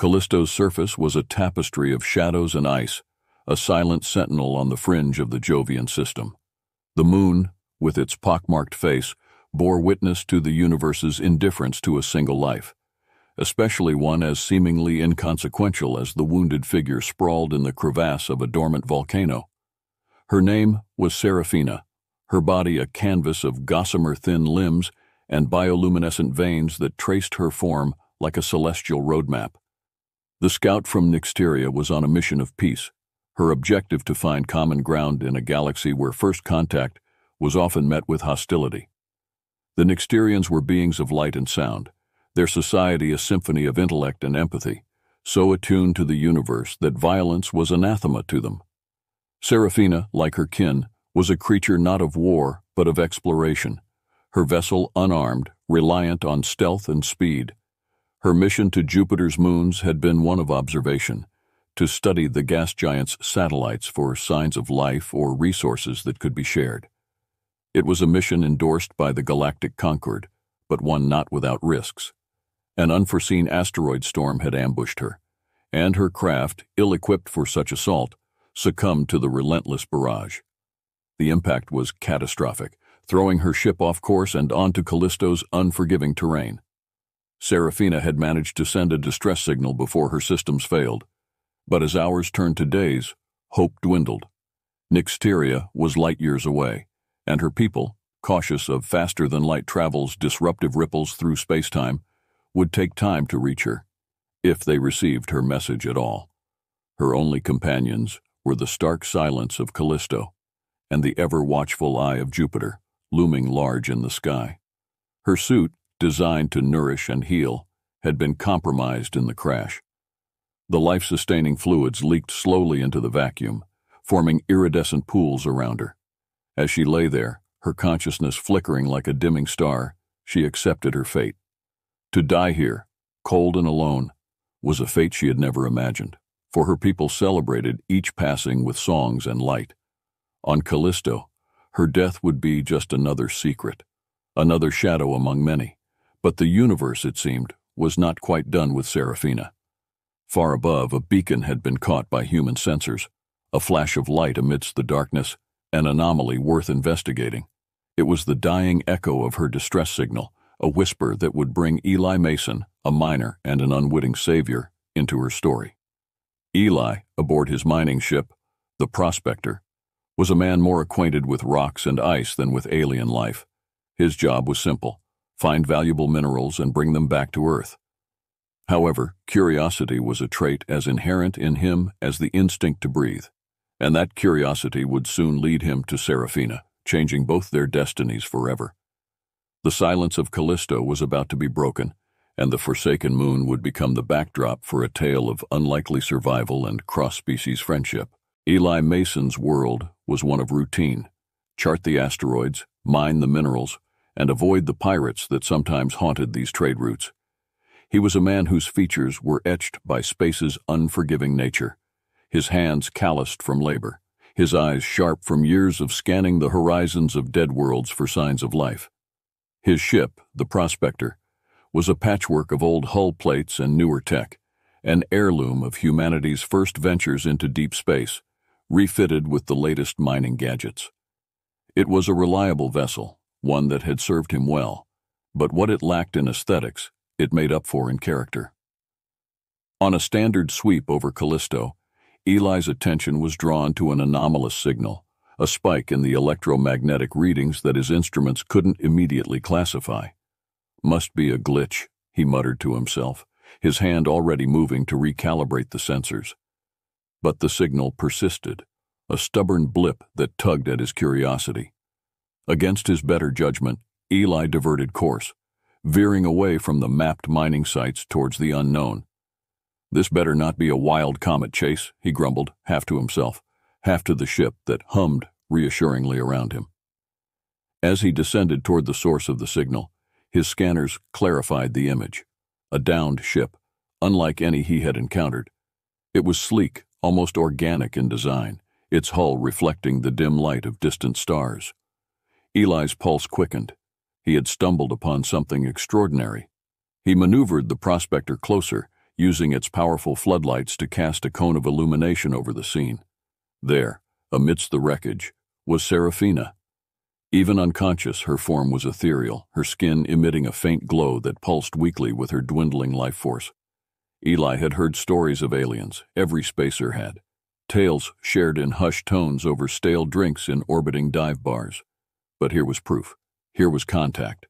Callisto's surface was a tapestry of shadows and ice, a silent sentinel on the fringe of the Jovian system. The moon, with its pockmarked face, bore witness to the universe's indifference to a single life, especially one as seemingly inconsequential as the wounded figure sprawled in the crevasse of a dormant volcano. Her name was Seraphina, her body a canvas of gossamer thin limbs and bioluminescent veins that traced her form like a celestial roadmap. The scout from Nixteria was on a mission of peace, her objective to find common ground in a galaxy where first contact was often met with hostility. The Nixterians were beings of light and sound, their society a symphony of intellect and empathy, so attuned to the universe that violence was anathema to them. Seraphina, like her kin, was a creature not of war, but of exploration, her vessel unarmed, reliant on stealth and speed. Her mission to Jupiter's moons had been one of observation, to study the gas giant's satellites for signs of life or resources that could be shared. It was a mission endorsed by the Galactic Concord, but one not without risks. An unforeseen asteroid storm had ambushed her, and her craft, ill-equipped for such assault, succumbed to the relentless barrage. The impact was catastrophic, throwing her ship off course and onto Callisto's unforgiving terrain. Seraphina had managed to send a distress signal before her systems failed, but as hours turned to days, hope dwindled. Nixteria was light years away, and her people, cautious of faster-than-light travel's disruptive ripples through spacetime, would take time to reach her, if they received her message at all. Her only companions were the stark silence of Callisto and the ever-watchful eye of Jupiter, looming large in the sky. Her suit, designed to nourish and heal, had been compromised in the crash. The life-sustaining fluids leaked slowly into the vacuum, forming iridescent pools around her. As she lay there, her consciousness flickering like a dimming star, she accepted her fate. To die here, cold and alone, was a fate she had never imagined, for her people celebrated each passing with songs and light. On Callisto, her death would be just another secret, another shadow among many. But the universe, it seemed, was not quite done with Seraphina. Far above, a beacon had been caught by human sensors, a flash of light amidst the darkness, an anomaly worth investigating. It was the dying echo of her distress signal, a whisper that would bring Eli Mason, a miner and an unwitting savior, into her story. Eli, aboard his mining ship, the Prospector, was a man more acquainted with rocks and ice than with alien life. His job was simple find valuable minerals and bring them back to Earth. However, curiosity was a trait as inherent in him as the instinct to breathe, and that curiosity would soon lead him to Seraphina, changing both their destinies forever. The silence of Callisto was about to be broken, and the Forsaken Moon would become the backdrop for a tale of unlikely survival and cross-species friendship. Eli Mason's world was one of routine. Chart the asteroids, mine the minerals, and avoid the pirates that sometimes haunted these trade routes. He was a man whose features were etched by space's unforgiving nature, his hands calloused from labor, his eyes sharp from years of scanning the horizons of dead worlds for signs of life. His ship, the Prospector, was a patchwork of old hull plates and newer tech, an heirloom of humanity's first ventures into deep space, refitted with the latest mining gadgets. It was a reliable vessel, one that had served him well, but what it lacked in aesthetics, it made up for in character. On a standard sweep over Callisto, Eli's attention was drawn to an anomalous signal, a spike in the electromagnetic readings that his instruments couldn't immediately classify. Must be a glitch, he muttered to himself, his hand already moving to recalibrate the sensors. But the signal persisted, a stubborn blip that tugged at his curiosity. Against his better judgment, Eli diverted course, veering away from the mapped mining sites towards the unknown. This better not be a wild comet chase, he grumbled, half to himself, half to the ship that hummed reassuringly around him. As he descended toward the source of the signal, his scanners clarified the image. A downed ship, unlike any he had encountered. It was sleek, almost organic in design, its hull reflecting the dim light of distant stars. Eli's pulse quickened. He had stumbled upon something extraordinary. He maneuvered the prospector closer, using its powerful floodlights to cast a cone of illumination over the scene. There, amidst the wreckage, was Seraphina. Even unconscious, her form was ethereal, her skin emitting a faint glow that pulsed weakly with her dwindling life force. Eli had heard stories of aliens, every spacer had. Tales shared in hushed tones over stale drinks in orbiting dive bars. But here was proof. Here was contact.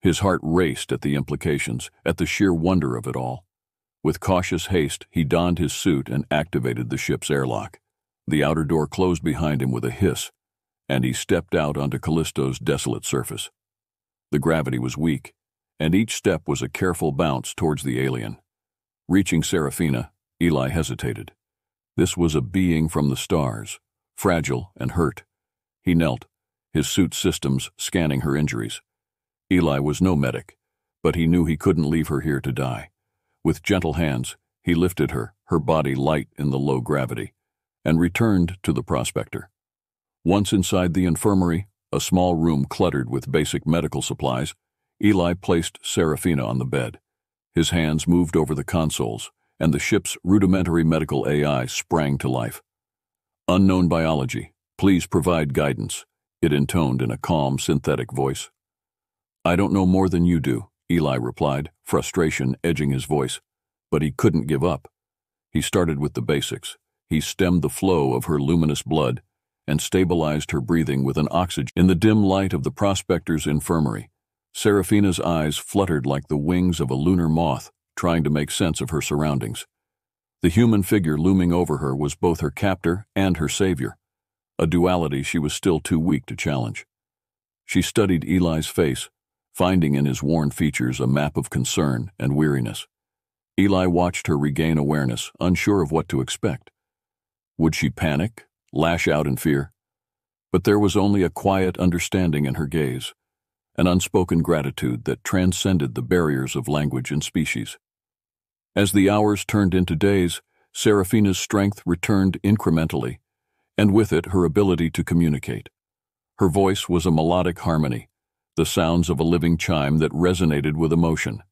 His heart raced at the implications, at the sheer wonder of it all. With cautious haste, he donned his suit and activated the ship's airlock. The outer door closed behind him with a hiss, and he stepped out onto Callisto's desolate surface. The gravity was weak, and each step was a careful bounce towards the alien. Reaching Seraphina, Eli hesitated. This was a being from the stars, fragile and hurt. He knelt, his suit systems scanning her injuries. Eli was no medic, but he knew he couldn't leave her here to die. With gentle hands, he lifted her, her body light in the low gravity, and returned to the prospector. Once inside the infirmary, a small room cluttered with basic medical supplies, Eli placed Seraphina on the bed. His hands moved over the consoles, and the ship's rudimentary medical AI sprang to life. Unknown biology, please provide guidance, it intoned in a calm, synthetic voice. I don't know more than you do, Eli replied, frustration edging his voice. But he couldn't give up. He started with the basics. He stemmed the flow of her luminous blood and stabilized her breathing with an oxygen. In the dim light of the prospector's infirmary, Seraphina's eyes fluttered like the wings of a lunar moth, trying to make sense of her surroundings. The human figure looming over her was both her captor and her savior, a duality she was still too weak to challenge. She studied Eli's face, finding in his worn features a map of concern and weariness. Eli watched her regain awareness, unsure of what to expect. Would she panic, lash out in fear? But there was only a quiet understanding in her gaze, an unspoken gratitude that transcended the barriers of language and species. As the hours turned into days, Seraphina's strength returned incrementally, and with it her ability to communicate. Her voice was a melodic harmony, the sounds of a living chime that resonated with emotion.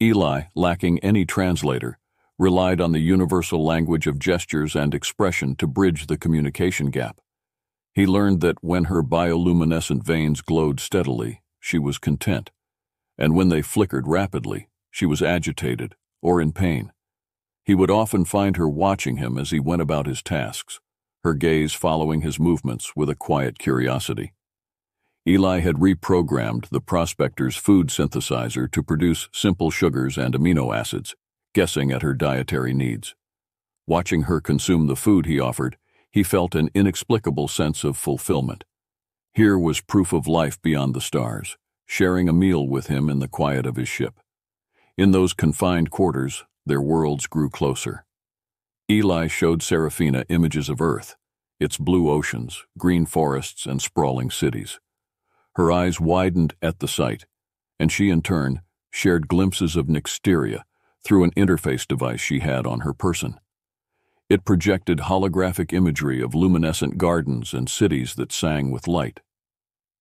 Eli, lacking any translator, relied on the universal language of gestures and expression to bridge the communication gap. He learned that when her bioluminescent veins glowed steadily, she was content, and when they flickered rapidly, she was agitated or in pain. He would often find her watching him as he went about his tasks, her gaze following his movements with a quiet curiosity. Eli had reprogrammed the prospector's food synthesizer to produce simple sugars and amino acids, guessing at her dietary needs. Watching her consume the food he offered, he felt an inexplicable sense of fulfillment. Here was proof of life beyond the stars, sharing a meal with him in the quiet of his ship. In those confined quarters, their worlds grew closer. Eli showed Seraphina images of Earth, its blue oceans, green forests, and sprawling cities. Her eyes widened at the sight, and she in turn shared glimpses of Nixteria through an interface device she had on her person. It projected holographic imagery of luminescent gardens and cities that sang with light.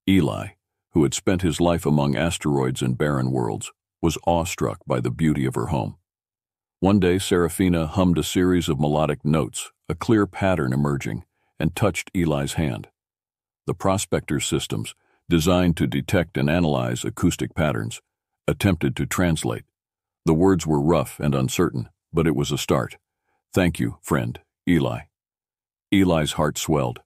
Eli, who had spent his life among asteroids and barren worlds, was awestruck by the beauty of her home. One day, Seraphina hummed a series of melodic notes, a clear pattern emerging, and touched Eli's hand. The prospector's systems, designed to detect and analyze acoustic patterns, attempted to translate. The words were rough and uncertain, but it was a start. Thank you, friend, Eli. Eli's heart swelled.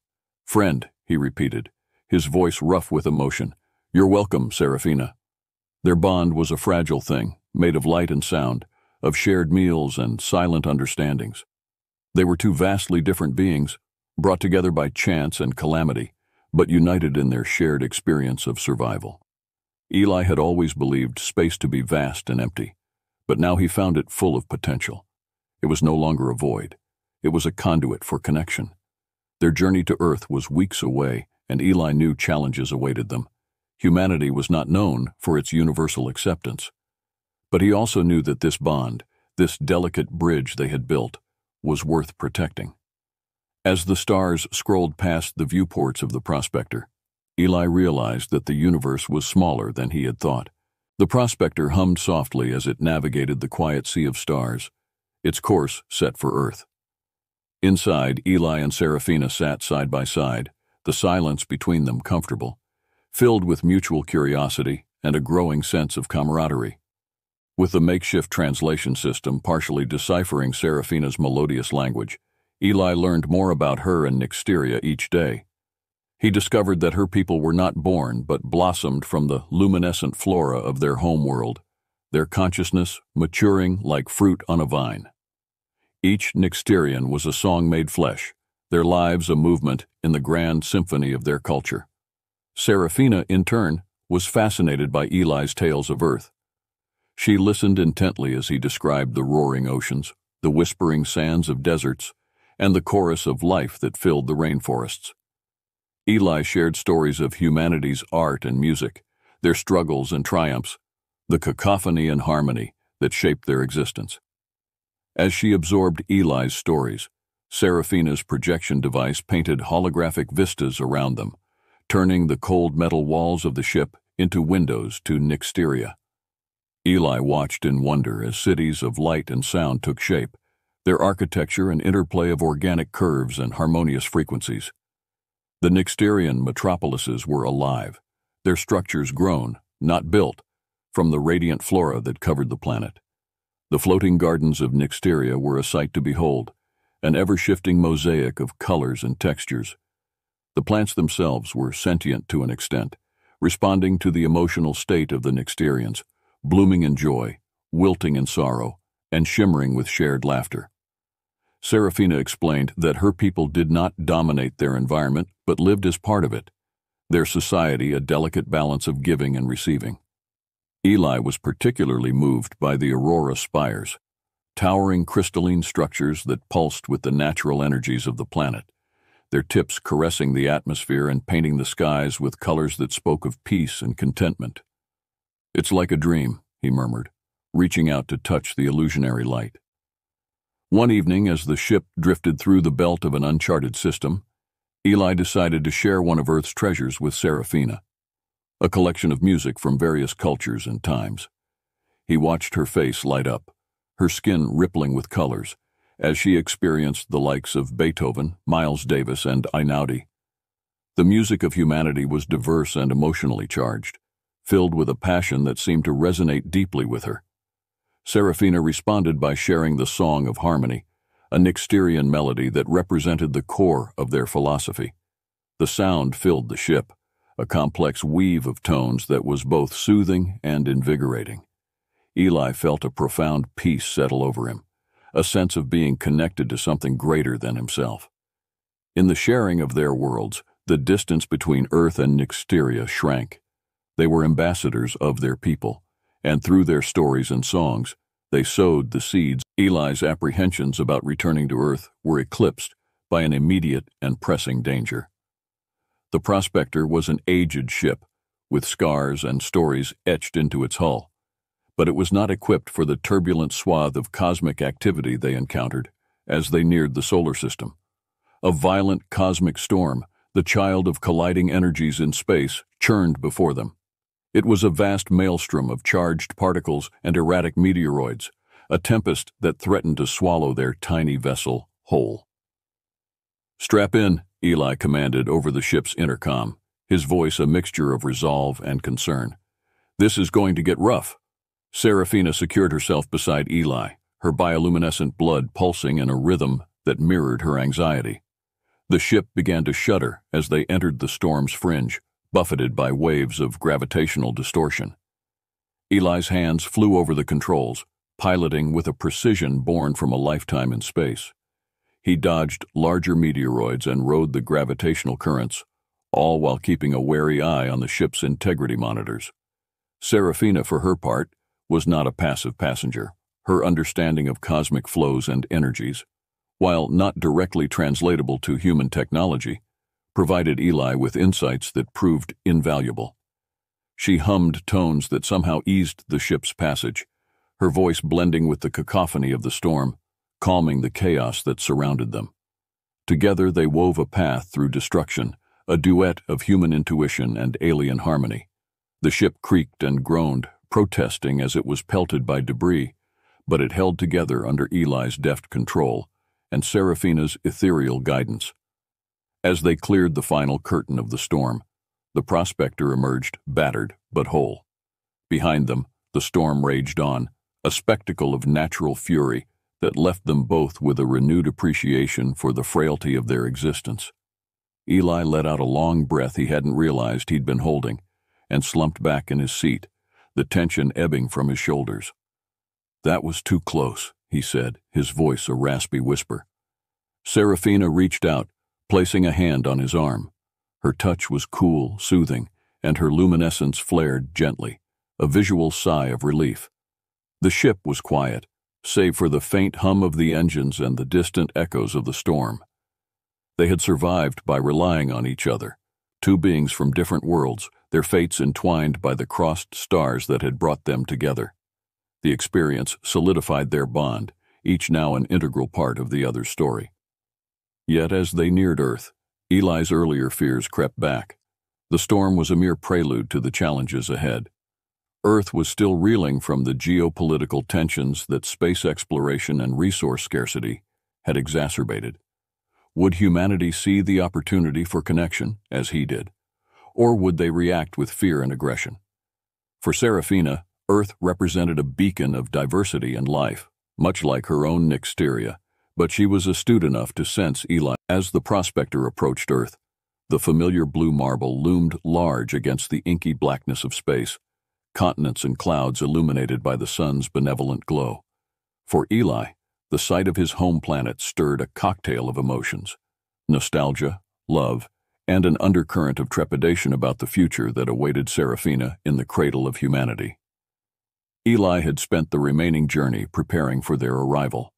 Friend, he repeated, his voice rough with emotion. You're welcome, Seraphina. Their bond was a fragile thing, made of light and sound, of shared meals and silent understandings. They were two vastly different beings, brought together by chance and calamity, but united in their shared experience of survival. Eli had always believed space to be vast and empty, but now he found it full of potential. It was no longer a void. It was a conduit for connection. Their journey to Earth was weeks away, and Eli knew challenges awaited them. Humanity was not known for its universal acceptance. But he also knew that this bond, this delicate bridge they had built, was worth protecting. As the stars scrolled past the viewports of the prospector, Eli realized that the universe was smaller than he had thought. The prospector hummed softly as it navigated the quiet sea of stars, its course set for Earth. Inside, Eli and Seraphina sat side by side, the silence between them comfortable, filled with mutual curiosity and a growing sense of camaraderie. With the makeshift translation system partially deciphering Seraphina's melodious language, Eli learned more about her and Nyxteria each day. He discovered that her people were not born but blossomed from the luminescent flora of their homeworld, their consciousness maturing like fruit on a vine. Each Nyxterian was a song made flesh, their lives a movement in the grand symphony of their culture. Seraphina, in turn, was fascinated by Eli's tales of Earth. She listened intently as he described the roaring oceans, the whispering sands of deserts, and the chorus of life that filled the rainforests. Eli shared stories of humanity's art and music, their struggles and triumphs, the cacophony and harmony that shaped their existence. As she absorbed Eli's stories, Seraphina's projection device painted holographic vistas around them, turning the cold metal walls of the ship into windows to Nyxteria. Eli watched in wonder as cities of light and sound took shape, their architecture an interplay of organic curves and harmonious frequencies. The Nyxterian metropolises were alive, their structures grown, not built, from the radiant flora that covered the planet. The floating gardens of Nyxteria were a sight to behold, an ever-shifting mosaic of colors and textures. The plants themselves were sentient to an extent, responding to the emotional state of the Nyxterians, blooming in joy, wilting in sorrow, and shimmering with shared laughter. Seraphina explained that her people did not dominate their environment, but lived as part of it, their society a delicate balance of giving and receiving. Eli was particularly moved by the aurora spires, towering crystalline structures that pulsed with the natural energies of the planet, their tips caressing the atmosphere and painting the skies with colors that spoke of peace and contentment. It's like a dream, he murmured, reaching out to touch the illusionary light. One evening, as the ship drifted through the belt of an uncharted system, Eli decided to share one of Earth's treasures with Seraphina, a collection of music from various cultures and times. He watched her face light up, her skin rippling with colors, as she experienced the likes of Beethoven, Miles Davis, and Einaudi. The music of humanity was diverse and emotionally charged, filled with a passion that seemed to resonate deeply with her. Seraphina responded by sharing the Song of Harmony, a Nixterian melody that represented the core of their philosophy. The sound filled the ship, a complex weave of tones that was both soothing and invigorating. Eli felt a profound peace settle over him, a sense of being connected to something greater than himself. In the sharing of their worlds, the distance between Earth and Nixteria shrank. They were ambassadors of their people, and through their stories and songs, they sowed the seeds. Eli's apprehensions about returning to Earth were eclipsed by an immediate and pressing danger. The Prospector was an aged ship, with scars and stories etched into its hull, but it was not equipped for the turbulent swath of cosmic activity they encountered as they neared the solar system. A violent cosmic storm, the child of colliding energies in space, churned before them. It was a vast maelstrom of charged particles and erratic meteoroids, a tempest that threatened to swallow their tiny vessel whole. Strap in, Eli commanded over the ship's intercom, his voice a mixture of resolve and concern. This is going to get rough. Seraphina secured herself beside Eli, her bioluminescent blood pulsing in a rhythm that mirrored her anxiety. The ship began to shudder as they entered the storm's fringe, buffeted by waves of gravitational distortion. Eli's hands flew over the controls, piloting with a precision born from a lifetime in space. He dodged larger meteoroids and rode the gravitational currents, all while keeping a wary eye on the ship's integrity monitors. Seraphina, for her part, was not a passive passenger. Her understanding of cosmic flows and energies, while not directly translatable to human technology, provided Eli with insights that proved invaluable. She hummed tones that somehow eased the ship's passage, her voice blending with the cacophony of the storm, calming the chaos that surrounded them. Together they wove a path through destruction, a duet of human intuition and alien harmony. The ship creaked and groaned, protesting as it was pelted by debris, but it held together under Eli's deft control and Serafina's ethereal guidance. As they cleared the final curtain of the storm, the prospector emerged battered but whole. Behind them, the storm raged on, a spectacle of natural fury that left them both with a renewed appreciation for the frailty of their existence. Eli let out a long breath he hadn't realized he'd been holding and slumped back in his seat, the tension ebbing from his shoulders. That was too close, he said, his voice a raspy whisper. Serafina reached out, placing a hand on his arm. Her touch was cool, soothing, and her luminescence flared gently, a visual sigh of relief. The ship was quiet, save for the faint hum of the engines and the distant echoes of the storm. They had survived by relying on each other, two beings from different worlds, their fates entwined by the crossed stars that had brought them together. The experience solidified their bond, each now an integral part of the other's story. Yet as they neared Earth, Eli's earlier fears crept back. The storm was a mere prelude to the challenges ahead. Earth was still reeling from the geopolitical tensions that space exploration and resource scarcity had exacerbated. Would humanity see the opportunity for connection, as he did, or would they react with fear and aggression? For Serafina, Earth represented a beacon of diversity and life, much like her own Nixteria, but she was astute enough to sense Eli as the prospector approached Earth. The familiar blue marble loomed large against the inky blackness of space, continents and clouds illuminated by the sun's benevolent glow. For Eli, the sight of his home planet stirred a cocktail of emotions nostalgia, love, and an undercurrent of trepidation about the future that awaited Serafina in the cradle of humanity. Eli had spent the remaining journey preparing for their arrival.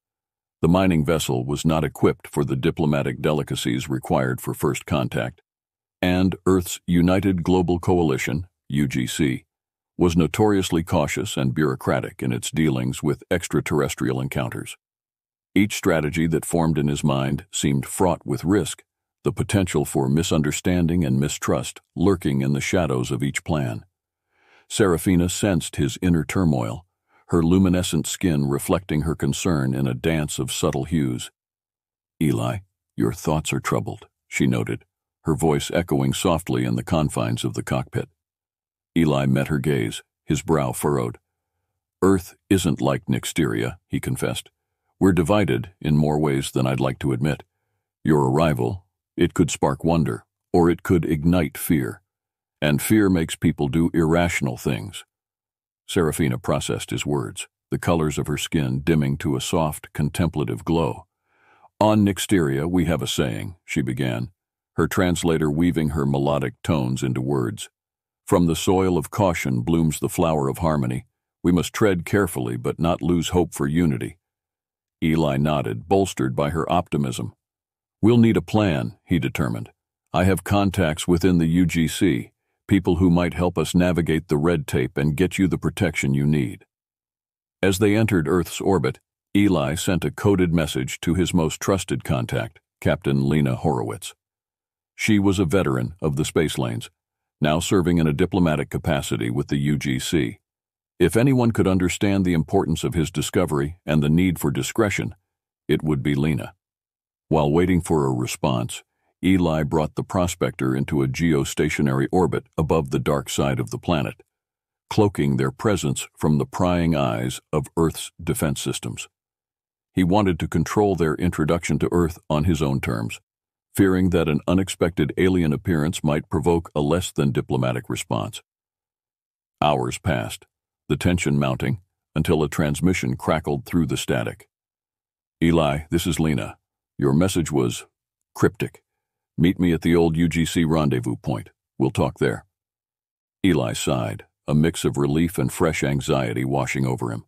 The mining vessel was not equipped for the diplomatic delicacies required for first contact, and Earth's United Global Coalition, UGC, was notoriously cautious and bureaucratic in its dealings with extraterrestrial encounters. Each strategy that formed in his mind seemed fraught with risk, the potential for misunderstanding and mistrust lurking in the shadows of each plan. Serafina sensed his inner turmoil, her luminescent skin reflecting her concern in a dance of subtle hues. Eli, your thoughts are troubled, she noted, her voice echoing softly in the confines of the cockpit. Eli met her gaze, his brow furrowed. Earth isn't like Nixteria, he confessed. We're divided in more ways than I'd like to admit. Your arrival, it could spark wonder, or it could ignite fear. And fear makes people do irrational things. Serafina processed his words, the colors of her skin dimming to a soft, contemplative glow. On Nixteria we have a saying, she began, her translator weaving her melodic tones into words. From the soil of caution blooms the flower of harmony. We must tread carefully but not lose hope for unity. Eli nodded, bolstered by her optimism. We'll need a plan, he determined. I have contacts within the UGC, people who might help us navigate the red tape and get you the protection you need. As they entered Earth's orbit, Eli sent a coded message to his most trusted contact, Captain Lena Horowitz. She was a veteran of the space lanes, now serving in a diplomatic capacity with the UGC. If anyone could understand the importance of his discovery and the need for discretion, it would be Lena. While waiting for a response, Eli brought the prospector into a geostationary orbit above the dark side of the planet, cloaking their presence from the prying eyes of Earth's defense systems. He wanted to control their introduction to Earth on his own terms, fearing that an unexpected alien appearance might provoke a less than diplomatic response. Hours passed the tension mounting, until a transmission crackled through the static. Eli, this is Lena. Your message was cryptic. Meet me at the old UGC rendezvous point. We'll talk there. Eli sighed, a mix of relief and fresh anxiety washing over him.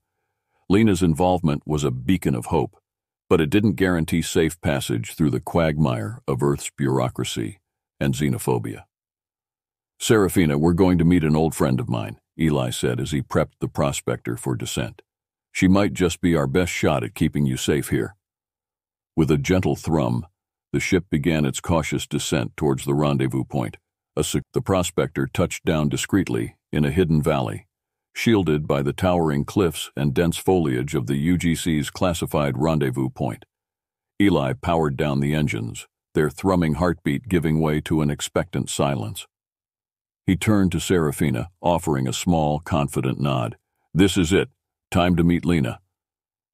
Lena's involvement was a beacon of hope, but it didn't guarantee safe passage through the quagmire of Earth's bureaucracy and xenophobia. Serafina, we're going to meet an old friend of mine. Eli said as he prepped the prospector for descent. She might just be our best shot at keeping you safe here. With a gentle thrum, the ship began its cautious descent towards the rendezvous point. the prospector touched down discreetly in a hidden valley, shielded by the towering cliffs and dense foliage of the UGC's classified rendezvous point. Eli powered down the engines, their thrumming heartbeat giving way to an expectant silence. He turned to Serafina, offering a small, confident nod. This is it. Time to meet Lena.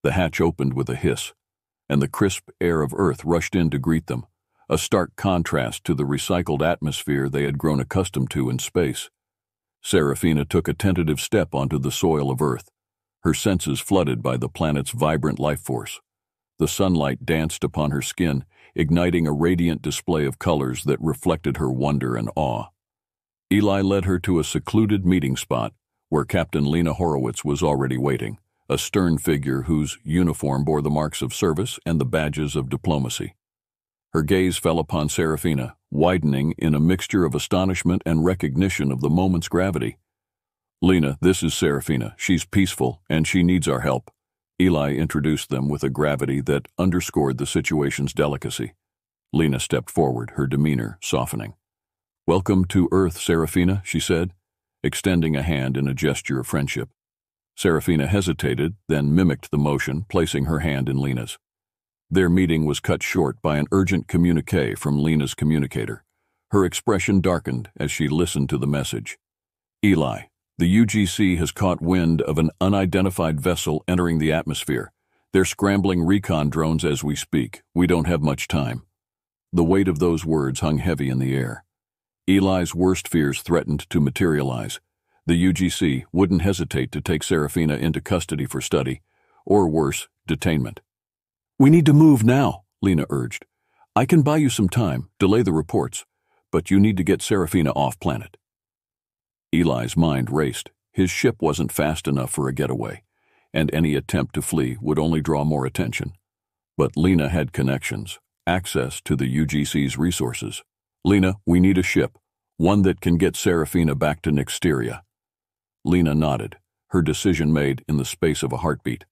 The hatch opened with a hiss, and the crisp air of Earth rushed in to greet them, a stark contrast to the recycled atmosphere they had grown accustomed to in space. Serafina took a tentative step onto the soil of Earth, her senses flooded by the planet's vibrant life force. The sunlight danced upon her skin, igniting a radiant display of colors that reflected her wonder and awe. Eli led her to a secluded meeting spot where Captain Lena Horowitz was already waiting, a stern figure whose uniform bore the marks of service and the badges of diplomacy. Her gaze fell upon Serafina, widening in a mixture of astonishment and recognition of the moment's gravity. Lena, this is Serafina. She's peaceful, and she needs our help. Eli introduced them with a gravity that underscored the situation's delicacy. Lena stepped forward, her demeanor softening. Welcome to Earth, Serafina, she said, extending a hand in a gesture of friendship. Serafina hesitated, then mimicked the motion, placing her hand in Lena's. Their meeting was cut short by an urgent communique from Lena's communicator. Her expression darkened as she listened to the message. Eli, the UGC has caught wind of an unidentified vessel entering the atmosphere. They're scrambling recon drones as we speak. We don't have much time. The weight of those words hung heavy in the air. Eli's worst fears threatened to materialize. The UGC wouldn't hesitate to take Serafina into custody for study, or worse, detainment. We need to move now, Lena urged. I can buy you some time, delay the reports, but you need to get Serafina off planet. Eli's mind raced. His ship wasn't fast enough for a getaway, and any attempt to flee would only draw more attention. But Lena had connections, access to the UGC's resources. Lena, we need a ship, one that can get Serafina back to Nixteria. Lena nodded, her decision made in the space of a heartbeat.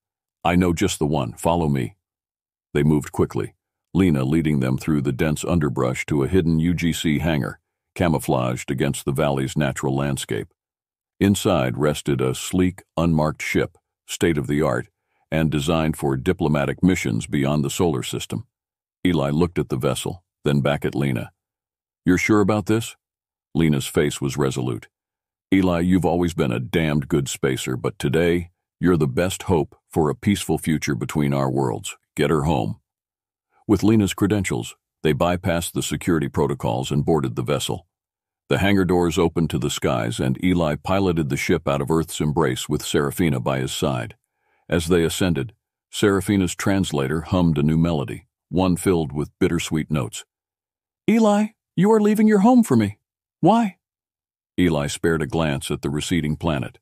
I know just the one, follow me. They moved quickly, Lena leading them through the dense underbrush to a hidden UGC hangar, camouflaged against the valley's natural landscape. Inside rested a sleek, unmarked ship, state-of-the-art, and designed for diplomatic missions beyond the solar system. Eli looked at the vessel, then back at Lena. You're sure about this? Lena's face was resolute. Eli, you've always been a damned good spacer, but today, you're the best hope for a peaceful future between our worlds. Get her home. With Lena's credentials, they bypassed the security protocols and boarded the vessel. The hangar doors opened to the skies, and Eli piloted the ship out of Earth's embrace with Serafina by his side. As they ascended, Serafina's translator hummed a new melody, one filled with bittersweet notes. Eli, you are leaving your home for me. Why? Eli spared a glance at the receding planet,